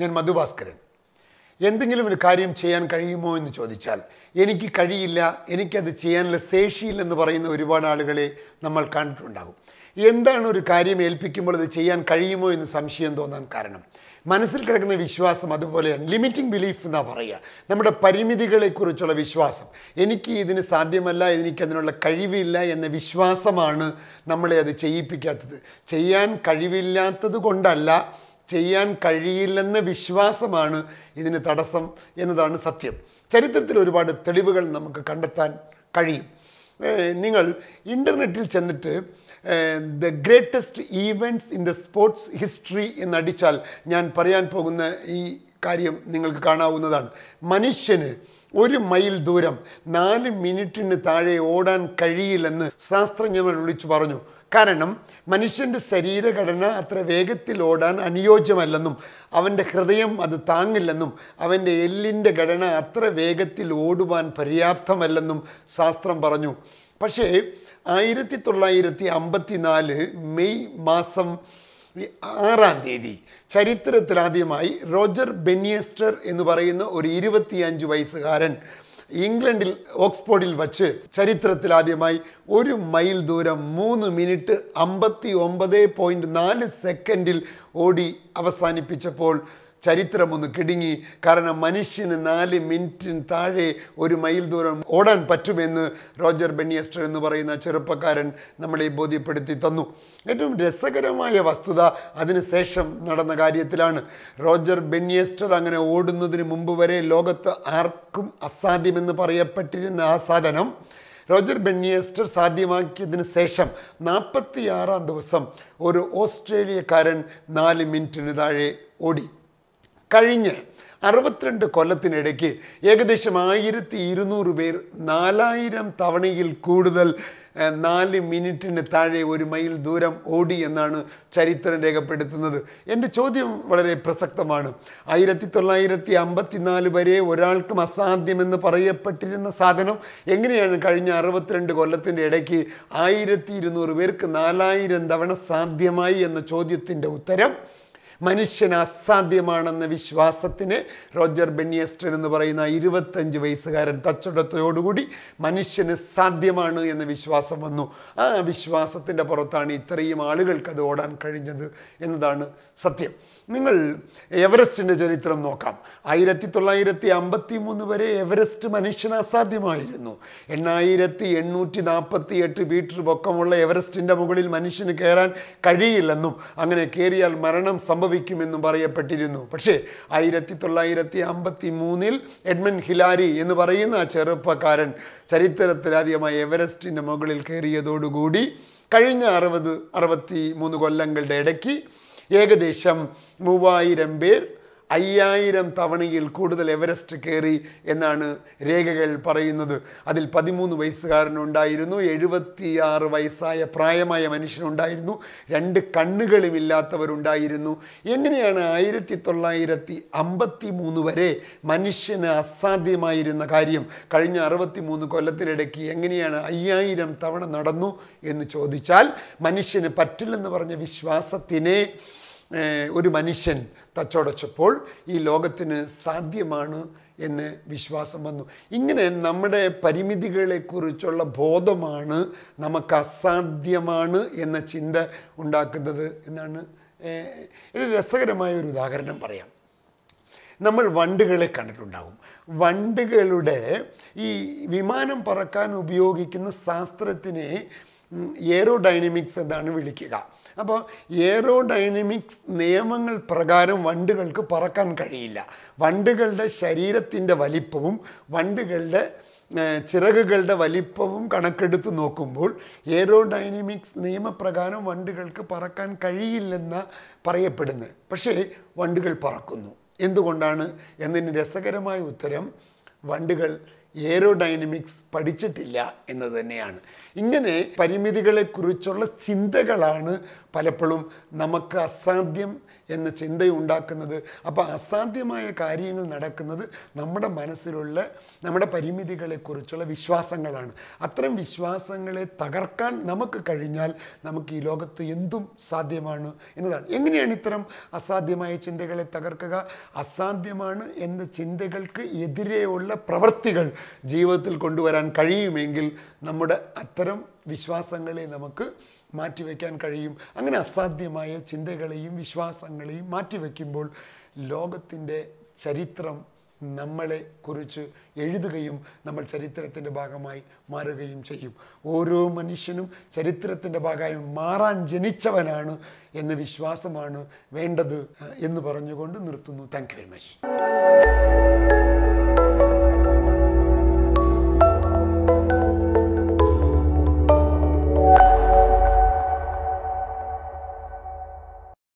ഞാൻ മധുഭാസ്കരൻ. എന്തെങ്കിലും ഒരു കാര്യം ചെയ്യാൻ കഴിയുമോ എന്ന് ചോദിച്ചാൽ എനിക്ക് കഴിയില്ല എനിക്കത് ചെയ്യാനുള്ള ശേഷിയില്ലെന്ന് പറയുന്ന ഒരുപാട് ആളുകളെ നമ്മൾ കണ്ടിട്ടുണ്ടാകും. എന്താണ് ഒരു കാര്യം ഏൽപ്പിക്കുമ്പോൾ അത് ചെയ്യാൻ കഴിയുമോ എന്ന് സംശയം തോന്നാൻ കാരണം? മനസ്സിൽ കിടക്കുന്ന വിശ്വാസം അതുപോലെയാണ്. ലിമിറ്റിംഗ് ബിലീഫ് എന്നാ പറയുക. നമ്മുടെ പരിമിതികളെക്കുറിച്ചുള്ള വിശ്വാസം. എനിക്ക് ഇതിന് സാധ്യമല്ല എനിക്ക് അതിനുള്ള കഴിവില്ല എന്ന വിശ്വാസമാണ് നമ്മളെ അത് ചെയ്യിപ്പിക്കാത്തത്. ചെയ്യാൻ കഴിവില്ലാത്തത് കൊണ്ടല്ല ചെയ്യാൻ കഴിയില്ലെന്ന വിശ്വാസമാണ് ഇതിന് തടസ്സം എന്നതാണ് സത്യം. ചരിത്രത്തിൽ ഒരുപാട് തെളിവുകൾ നമുക്ക് കണ്ടെത്താൻ കഴിയും. നിങ്ങൾ ഇന്റർനെറ്റിൽ ചെന്നിട്ട് the greatest events in the sports history എന്നടിച്ചാൽ ഞാൻ പറയാൻ പോകുന്ന ഈ കാര്യം നിങ്ങൾക്ക് കാണാവുന്നതാണ്. മനുഷ്യന് ഒരു മൈൽ ദൂരം നാല് മിനിറ്റിന് താഴെ ഓടാൻ കഴിയില്ലെന്ന് ശാസ്ത്രജ്ഞർ വിളിച്ചു പറഞ്ഞു. കാരണം മനുഷ്യന്റെ ശരീരഘടന അത്ര വേഗത്തിൽ ഓടാൻ അനുയോജ്യമല്ലെന്നും അവന്റെ ഹൃദയം അത് താങ്ങില്ലെന്നും അവന്റെ എല്ലിന്റെ ഘടന അത്ര വേഗത്തിൽ ഓടുവാൻ പര്യാപ്തമല്ലെന്നും ശാസ്ത്രം പറഞ്ഞു. പക്ഷേ ആയിരത്തി തൊള്ളായിരത്തി അമ്പത്തി നാല് മെയ് മാസം ആറാം തീയതി ചരിത്രത്തിലാദ്യമായി റോജർ ബെനിയസ്റ്റർ എന്ന് പറയുന്ന ഒരു ഇരുപത്തിയഞ്ച് വയസ്സുകാരൻ ഇംഗ്ലണ്ടിൽ ഓക്സ്ഫോർഡിൽ വച്ച് ചരിത്രത്തിൽ ആദ്യമായി ഒരു മൈൽ ദൂരം മൂന്ന് മിനിറ്റ് അമ്പത്തി ഒമ്പത് പോയിന്റ് നാല് സെക്കൻഡിൽ ഓടി അവസാനിപ്പിച്ചപ്പോൾ ചരിത്രമൊന്ന് കിടുങ്ങി. കാരണം മനുഷ്യന് നാല് മിനിറ്റിന് താഴെ ഒരു മൈൽ ദൂരം ഓടാൻ പറ്റുമെന്ന് റോജർ ബെന്നിയസ്റ്റർ എന്ന് പറയുന്ന ചെറുപ്പക്കാരൻ നമ്മളെ ബോധ്യപ്പെടുത്തി തന്നു. ഏറ്റവും രസകരമായ വസ്തുത അതിനുശേഷം നടന്ന കാര്യത്തിലാണ്. റോജർ ബെന്നിയസ്റ്റർ അങ്ങനെ ഓടുന്നതിന് മുമ്പ് വരെ ലോകത്ത് ആർക്കും അസാധ്യമെന്ന് പറയപ്പെട്ടിരുന്ന ആ സാധനം റോജർ ബെന്നിയസ്റ്റർ സാധ്യമാക്കിയതിന് ശേഷം നാൽപ്പത്തി ആറാം ദിവസം ഒരു ഓസ്ട്രേലിയക്കാരൻ നാല് മിനിറ്റിന് താഴെ ഓടി. കഴിഞ്ഞ് അറുപത്തിരണ്ട് കൊല്ലത്തിനിടയ്ക്ക് ഏകദേശം ആയിരത്തി ഇരുന്നൂറ് പേർ നാലായിരം തവണയിൽ കൂടുതൽ നാല് മിനിറ്റിന് താഴെ ഒരു മൈൽ ദൂരം ഓടി എന്നാണ് ചരിത്രം രേഖപ്പെടുത്തുന്നത്. എന്റെ ചോദ്യം വളരെ പ്രസക്തമാണ്. ആയിരത്തി തൊള്ളായിരത്തി അമ്പത്തിനാല് വരെ ഒരാൾക്കും അസാധ്യമെന്ന് പറയപ്പെട്ടിരുന്ന സാധനം എങ്ങനെയാണ് കഴിഞ്ഞ അറുപത്തിരണ്ട് കൊല്ലത്തിന്റെ ഇടയ്ക്ക് ആയിരത്തി ഇരുന്നൂറ് പേർക്ക് നാലായിരം തവണ സാധ്യമായി എന്ന ചോദ്യത്തിന്റെ ഉത്തരം മനുഷ്യന് അസാധ്യമാണെന്ന വിശ്വാസത്തിന് റോജർ ബെന്നിയസ്റ്റർ എന്ന് പറയുന്ന ഇരുപത്തഞ്ച് വയസ്സുകാരൻ തച്ചുടത്തോടുകൂടി മനുഷ്യന് സാധ്യമാണ് എന്ന വിശ്വാസം വന്നു. ആ വിശ്വാസത്തിന്റെ പുറത്താണ് ഇത്രയും ആളുകൾക്ക് അത് ഓടാൻ കഴിഞ്ഞത് എന്നതാണ് സത്യം. നിങ്ങൾ എവറസ്റ്റിന്റെ ചരിത്രം നോക്കാം. ആയിരത്തി തൊള്ളായിരത്തി അമ്പത്തി മൂന്ന് വരെ എവറസ്റ്റ് മനുഷ്യന് അസാധ്യമായിരുന്നു. എണ്ണായിരത്തി എണ്ണൂറ്റി നാൽപ്പത്തി എട്ട് മീറ്റർ പൊക്കമുള്ള എവറസ്റ്റിന്റെ മുകളിൽ മനുഷ്യന് കയറാൻ കഴിയില്ലെന്നും അങ്ങനെ കയറിയാൽ മരണം സംഭവിക്കുമെന്നും പറയപ്പെട്ടിരുന്നു. പക്ഷേ ആയിരത്തി തൊള്ളായിരത്തി അമ്പത്തി മൂന്നിൽ എഡ്മൻ ഹിലാരി എന്ന് പറയുന്ന ആ ചെറുപ്പക്കാരൻ ചരിത്രത്തിലാദ്യമായി എവറസ്റ്റിന്റെ മുകളിൽ കയറിയതോടുകൂടി കഴിഞ്ഞ അറുപത് അറുപത്തി മൂന്ന് കൊല്ലങ്ങളുടെ ഇടയ്ക്ക് ഏകദേശം മൂവായിരം പേർ അയ്യായിരം തവണയിൽ കൂടുതൽ എവറസ്റ്റ് കയറി എന്നാണ് രേഖകൾ പറയുന്നത്. അതിൽ പതിമൂന്ന് വയസ്സുകാരനുണ്ടായിരുന്നു എഴുപത്തിയാറ് വയസ്സായ പ്രായമായ മനുഷ്യനുണ്ടായിരുന്നു രണ്ട് കണ്ണുകളുമില്ലാത്തവരുണ്ടായിരുന്നു എങ്ങനെയാണ് ആയിരത്തി തൊള്ളായിരത്തി അമ്പത്തി മൂന്ന് വരെ മനുഷ്യന് അസാധ്യമായിരുന്ന കാര്യം? കഴിഞ്ഞ അറുപത്തി മൂന്ന് കൊല്ലത്തിനിടയ്ക്ക് എങ്ങനെയാണ് അയ്യായിരം തവണ നടന്നു എന്ന് ചോദിച്ചാൽ മനുഷ്യന് പറ്റില്ലെന്ന് പറഞ്ഞ വിശ്വാസത്തിനെ ഒരു മനുഷ്യൻ തച്ചോടച്ചപ്പോൾ ഈ ലോകത്തിന് സാധ്യമാണ് എന്ന് വിശ്വാസം വന്നു. ഇങ്ങനെ നമ്മുടെ പരിമിതികളെക്കുറിച്ചുള്ള ബോധമാണ് നമുക്ക് അസാധ്യമാണ് എന്ന ചിന്ത ഉണ്ടാക്കുന്നത് എന്നാണ് ഒരു രസകരമായ ഒരു ഉദാഹരണം പറയാം. നമ്മൾ വണ്ടുകളെ കണ്ടിട്ടുണ്ടാകും വണ്ടുകളുടെ ഈ വിമാനം പറക്കാൻ ഉപയോഗിക്കുന്ന ശാസ്ത്രത്തിനെ എയറോഡൈനമിക്സ് എന്നാണ് വിളിക്കുക. അപ്പോൾ എയറോഡൈനമിക്സ് നിയമങ്ങൾ പ്രകാരം വണ്ടുകൾക്ക് പറക്കാൻ കഴിയില്ല. വണ്ടുകളുടെ ശരീരത്തിന്റെ വലിപ്പവും വണ്ടുകളുടെ ചിറകുകളുടെ വലിപ്പവും കണക്കെടുത്ത് നോക്കുമ്പോൾ എയറോഡൈനമിക്സ് നിയമപ്രകാരം വണ്ടുകൾക്ക് പറക്കാൻ കഴിയില്ലെന്ന പറയപ്പെടുന്നത്. പക്ഷേ വണ്ടുകൾ പറക്കുന്നു. എന്തുകൊണ്ടാണ്? എന്നതിന് രസകരമായ ഉത്തരം വണ്ടുകൾ എയറോഡൈനമിക്സ് പഠിച്ചിട്ടില്ല എന്ന് തന്നെയാണ്. ഇങ്ങനെ പരിമിതികളെക്കുറിച്ചുള്ള ചിന്തകളാണ് പലപ്പോഴും നമുക്ക് അസാധ്യം എന്ന ചിന്തയുണ്ടാക്കുന്നത്. അപ്പോൾ അസാധ്യമായ കാര്യങ്ങൾ നടക്കുന്നത് നമ്മുടെ മനസ്സിലുള്ള നമ്മുടെ പരിമിതികളെക്കുറിച്ചുള്ള വിശ്വാസങ്ങളാണ്. അത്തരം വിശ്വാസങ്ങളെ തകർക്കാൻ നമുക്ക് കഴിഞ്ഞാൽ നമുക്ക് ഈ ലോകത്ത് എന്തും സാധ്യമാണ് എന്നതാണ്. എങ്ങനെയാണ് ഇത്തരം അസാധ്യമായ ചിന്തകളെ തകർക്കുക? അസാധ്യമാണ് എന്ന ചിന്തകൾക്ക് എതിരെയുള്ള പ്രവൃത്തികൾ ജീവിതത്തിൽ കൊണ്ടുവരാൻ കഴിയുമെങ്കിൽ നമ്മുടെ അത്തരം വിശ്വാസങ്ങളെ നമുക്ക് മാറ്റിവെക്കാൻ കഴിയും. അങ്ങനെ അസാധ്യമായ ചിന്തകളെയും വിശ്വാസങ്ങളെയും മാറ്റിവെക്കുമ്പോൾ ലോകത്തിന്റെ ചരിത്രം നമ്മളെ കുറിച്ച് എഴുതുകയും നമ്മൾ ചരിത്രത്തിന്റെ ഭാഗമായി മാറുകയും ചെയ്യും. ഓരോ മനുഷ്യനും ചരിത്രത്തിന്റെ ഭാഗമായി മാറാൻ ജനിച്ചവനാണ് എന്ന വിശ്വാസമാണ് വേണ്ടത് എന്ന് പറഞ്ഞുകൊണ്ട് നിർത്തുന്നു. Thank you very much